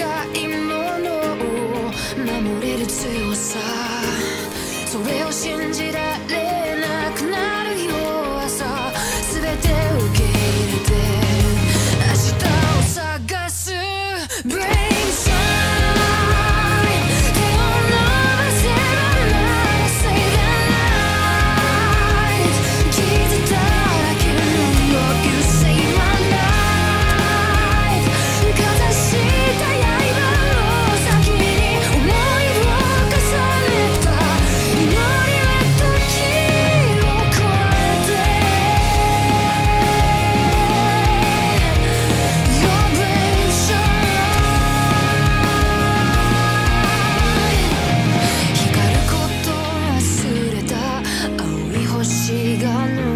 界ものを守れる強さ she got no